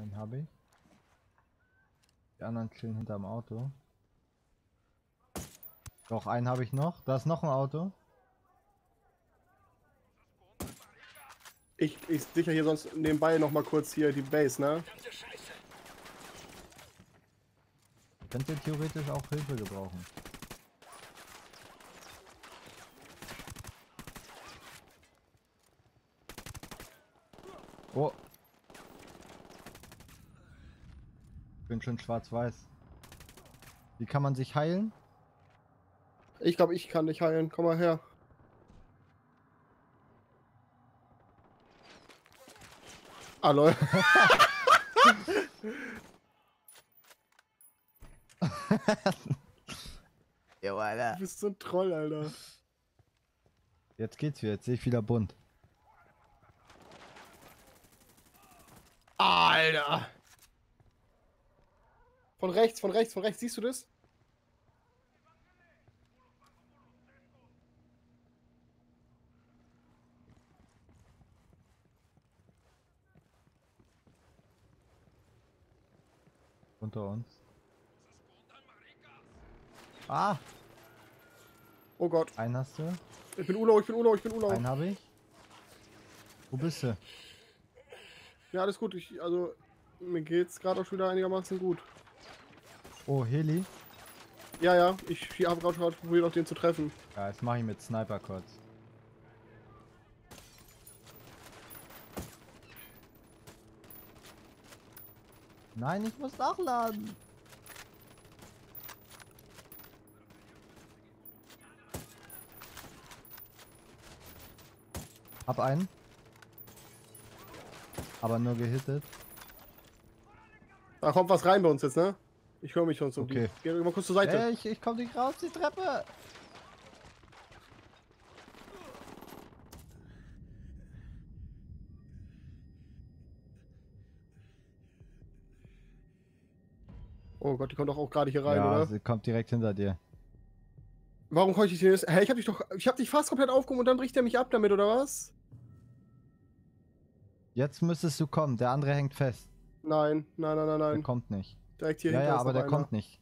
Einen habe ich. Die anderen chillen hinterm Auto. Doch, einen habe ich noch. Da ist noch ein Auto. Ich, ich sicher hier sonst nebenbei noch mal kurz hier die Base, ne? Könnt ihr theoretisch auch Hilfe gebrauchen. Oh. Bin schon schwarz-weiß. Wie kann man sich heilen? Ich glaube, ich kann dich heilen. Komm mal her. Ah, lol. Jo, Alter. Du bist so ein Troll, Alter. Jetzt geht's wieder. Jetzt sehe ich wieder bunt. Alter. Von rechts, von rechts, von rechts. Siehst du das? Unter uns. Ah, Oh Gott. einen hast du. Ich bin Ulau, ich bin Ulau, ich bin Ulau. Einen habe ich. Wo bist du? Ja, alles gut. Ich, also, mir geht's gerade auch schon wieder einigermaßen gut. Oh, Heli. Ja, ja. Ich habe gerade schon probiert, auch den zu treffen. Ja, jetzt mache ich mit Sniper kurz. Nein, ich muss nachladen. Hab einen. Aber nur gehittet. Da kommt was rein bei uns jetzt, ne? Ich höre mich schon so. Okay. Geh mal kurz zur Seite. Ey, ich, ich komm nicht raus, die Treppe. Oh Gott, die kommt doch auch gerade hier rein, ja, oder? sie kommt direkt hinter dir. Warum konnte ich den jetzt... Hä, ich hab dich doch... Ich hab dich fast komplett aufgehoben und dann bricht er mich ab damit, oder was? Jetzt müsstest du kommen, der andere hängt fest. Nein, nein, nein, nein, Der nein. kommt nicht. Direkt hier Ja, hinter ja, aber der einer. kommt nicht.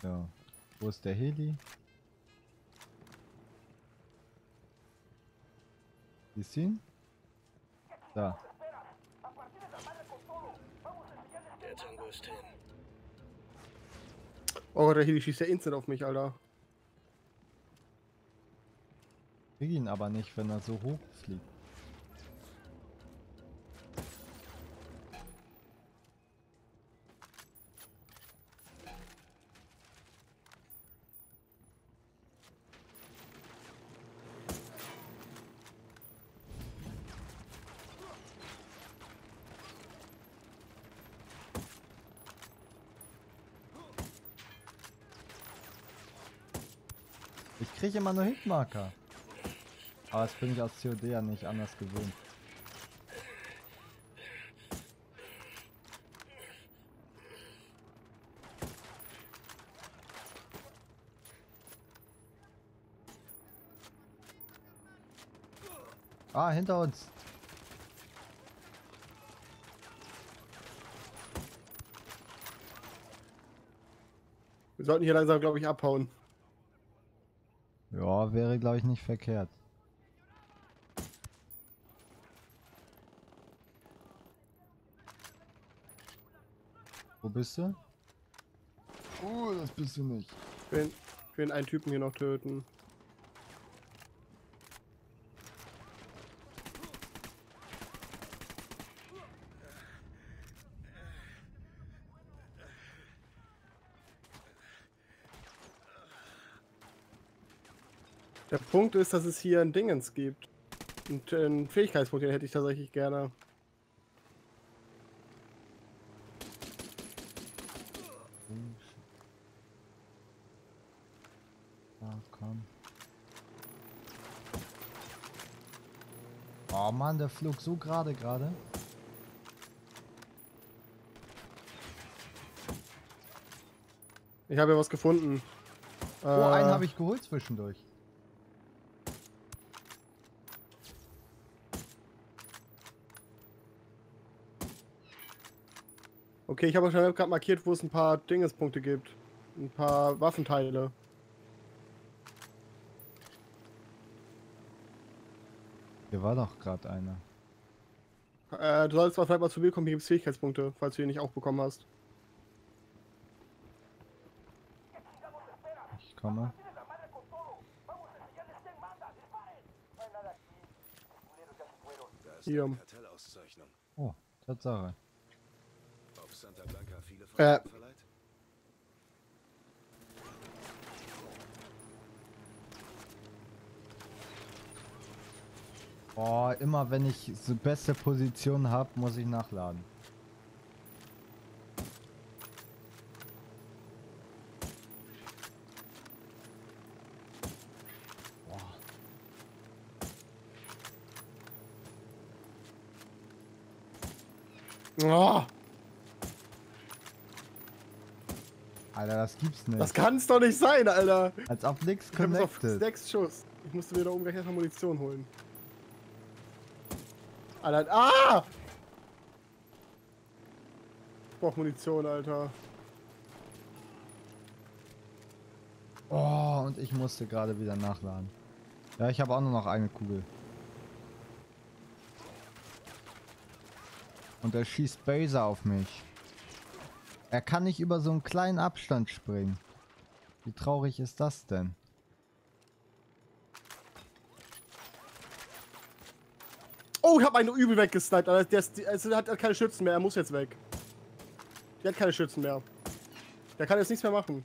So, wo ist der Heli? Ihn? Da. Der Tango ist hin. Oh Gott, der Heli schießt ja instant auf mich, Alter. Krieg ihn aber nicht, wenn er so hoch fliegt. Ich kriege immer nur Hitmarker. Aber das bin ich aus COD ja nicht anders gewöhnt. Ah, hinter uns. Wir sollten hier langsam, glaube ich, abhauen. Ja, wäre glaube ich nicht verkehrt. Wo bist du? Oh, das bist du nicht. Ich will, ich will einen Typen hier noch töten. Der Punkt ist, dass es hier ein Dingens gibt. Und äh, einen Fähigkeitspunkt, den hätte ich tatsächlich gerne. Ah, komm. Oh Mann, der flog so gerade gerade. Ich habe ja was gefunden. Oh, einen habe ich geholt zwischendurch. Okay, ich habe schon gerade markiert, wo es ein paar Dingespunkte gibt. Ein paar Waffenteile. Hier war doch gerade einer. Äh, du solltest mal vielleicht mal zu mir kommen, hier gibt es Fähigkeitspunkte, falls du die nicht auch bekommen hast. Ich komme. Da ist Hier. Oh, Tatsache. Auf Santa Blanca viele Äh. Fragen verleiht? Oh, immer wenn ich so beste Position habe, muss ich nachladen. Boah. Oh, Alter, das gibt's nicht. das kann's doch nicht sein, Alter. Als ob nix Ich hab jetzt auf connected. sechs Schuss. Ich musste mir da oben gleich erstmal Munition holen. Alter, ah! Ich brauch Munition, Alter. Oh, und ich musste gerade wieder nachladen. Ja, ich habe auch nur noch eine Kugel. Und er schießt Baser auf mich. Er kann nicht über so einen kleinen Abstand springen. Wie traurig ist das denn? Oh, ich hab einen übel weggesniped. Der, ist, der hat keine Schützen mehr, er muss jetzt weg. Der hat keine Schützen mehr. Der kann jetzt nichts mehr machen.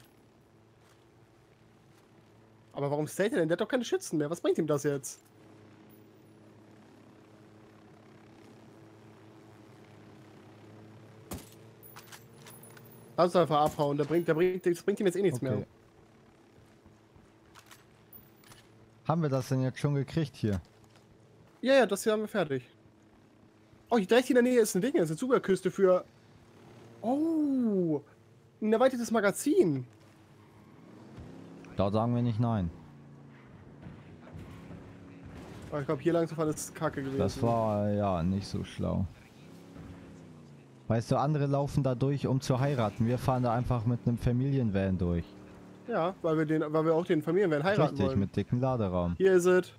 Aber warum stayt er denn? Der hat doch keine Schützen mehr. Was bringt ihm das jetzt? Lass einfach abhauen. Der bringt, der bringt, das bringt ihm jetzt eh nichts mehr. Okay. Haben wir das denn jetzt schon gekriegt hier? Ja, ja, das hier haben wir fertig. Oh, hier direkt in der Nähe ist ein Ding, das ist eine Zugerküste für. Oh! Ein erweitertes Magazin. Da sagen wir nicht nein. Aber ich glaube, hier lang zu fahren ist kacke gewesen. Das war ja nicht so schlau. Weißt du, andere laufen da durch, um zu heiraten. Wir fahren da einfach mit einem Familienvan durch. Ja, weil wir, den, weil wir auch den Familienvan heiraten Richtig, wollen. mit dicken Laderaum. Hier ist es.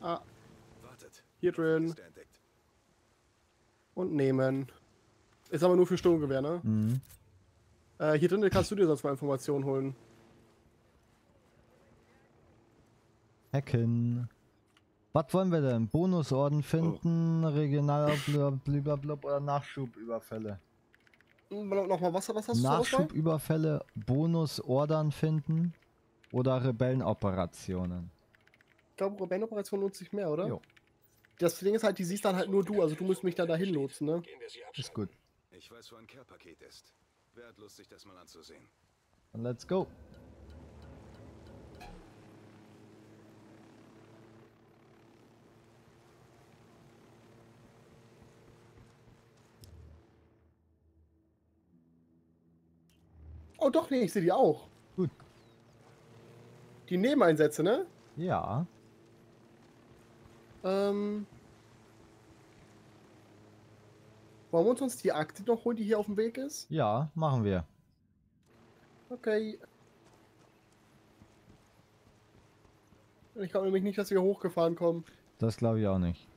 Ah, Wartet. hier drin. Und nehmen. Ist aber nur für Sturmgewehr, ne? Mhm. Äh, hier drin kannst du dir sonst mal Informationen holen. Hacken. Was wollen wir denn? Bonusorden finden, regional blablabla oder Nachschubüberfälle? Nochmal, was, was hast du? Nachschubüberfälle, Bonusordern finden oder Rebellenoperationen. Ich glaube, Rebellenoperation lohnt sich mehr, oder? Jo. Das Ding ist halt, die siehst dann halt nur du, also du musst mich dann dahin lotsen, ne? Gehen wir sie abschalten. Ist gut. Ich weiß, wo ein Care-Paket ist. Wer hat Lust, sich das mal anzusehen? Dann let's go. Oh doch, nee, ich sehe die auch. Gut. Die Nebeneinsätze, ne? Ja. Ähm. Wollen wir uns die Akte noch holen, die hier auf dem Weg ist? Ja, machen wir. Okay. Ich glaube nämlich nicht, dass wir hochgefahren kommen. Das glaube ich auch nicht.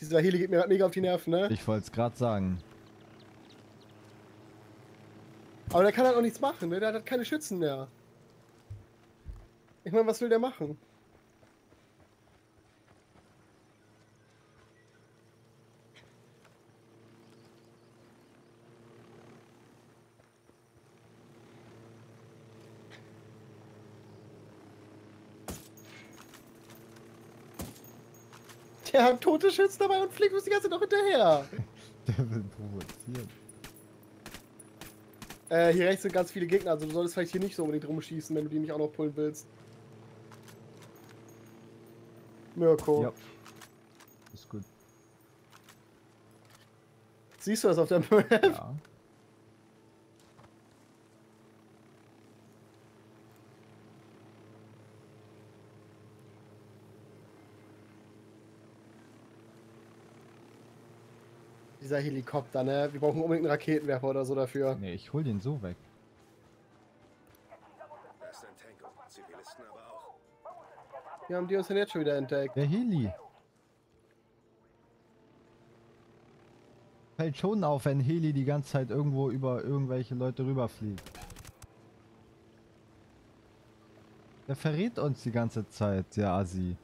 Dieser Heli geht mir grad mega auf die Nerven, ne? Ich wollte es gerade sagen. Aber der kann halt auch nichts machen, ne? Der hat halt keine Schützen mehr. Ich meine, was will der machen? Der hat tote Schützen dabei und fliegt uns die ganze Zeit noch hinterher. Der will provozieren. Äh, hier rechts sind ganz viele Gegner, also du solltest vielleicht hier nicht so unbedingt rumschießen, wenn du die nicht auch noch pullen willst. Mirko, Ja. Ist gut. siehst du das auf der Map? Ja. Dieser Helikopter, ne? Wir brauchen unbedingt einen Raketenwerfer oder so dafür. Nee, ich hol den so weg. Da ist ein Tango. Zivilisten aber auch. Wir haben die uns denn jetzt schon wieder entdeckt. Der Heli. Fällt schon auf, wenn Heli die ganze Zeit irgendwo über irgendwelche Leute rüberfliegt. Der verrät uns die ganze Zeit, der Assi.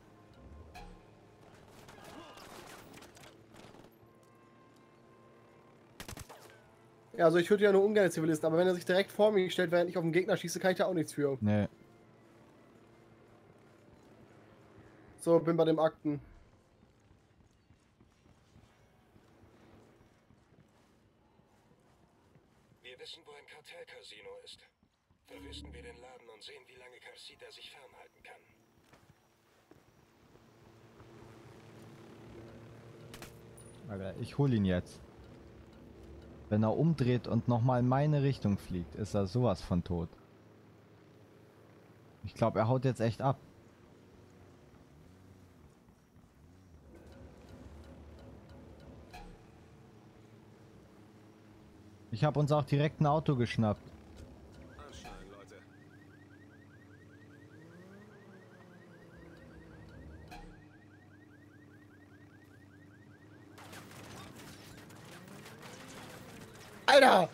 Also ich würde ja nur ungern Zivilisten, aber wenn er sich direkt vor mir stellt, während ich auf den Gegner schieße, kann ich da auch nichts für. Nee. So, bin bei dem Akten. Wir wissen, wo ein Kartellcasino ist. Verwüsten wir den Laden und sehen, wie lange Carcita sich fernhalten kann. Alter, ich hol ihn jetzt. Wenn er umdreht und nochmal in meine Richtung fliegt, ist er sowas von tot. Ich glaube, er haut jetzt echt ab. Ich habe uns auch direkt ein Auto geschnappt. Anschnallen, Leute. Alter!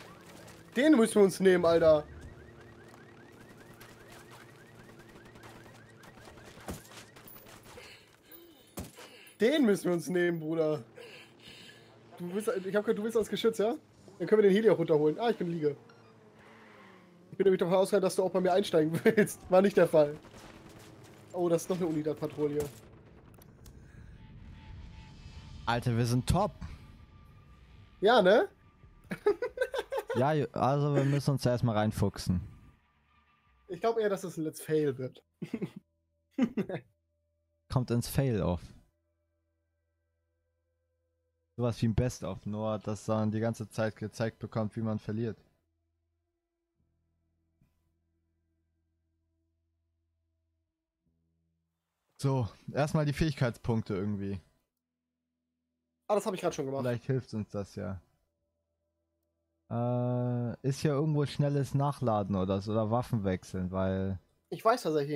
Den müssen wir uns nehmen, Alter. Den müssen wir uns nehmen, Bruder. Du bist, ich hab gehört, du willst als Geschütz, ja? Dann können wir den Heli auch runterholen. Ah, ich bin Liege. Ich bin nämlich davon ausgegangen, dass du auch bei mir einsteigen willst. War nicht der Fall. Oh, das ist noch eine Unidad-Patrouille. Alter, wir sind top. Ja, ne? Ja, also wir müssen uns da erstmal reinfuchsen. Ich glaube eher, dass es ein Let's Fail wird. Kommt ins Fail-Off. Sowas wie ein Best-of, nur dass dann die ganze Zeit gezeigt bekommt, wie man verliert. So, erstmal die Fähigkeitspunkte irgendwie. Ah, das habe ich gerade schon gemacht. Vielleicht hilft uns das ja. Äh, ist ja irgendwo schnelles Nachladen oder so, oder Waffen wechseln, weil Ich weiß tatsächlich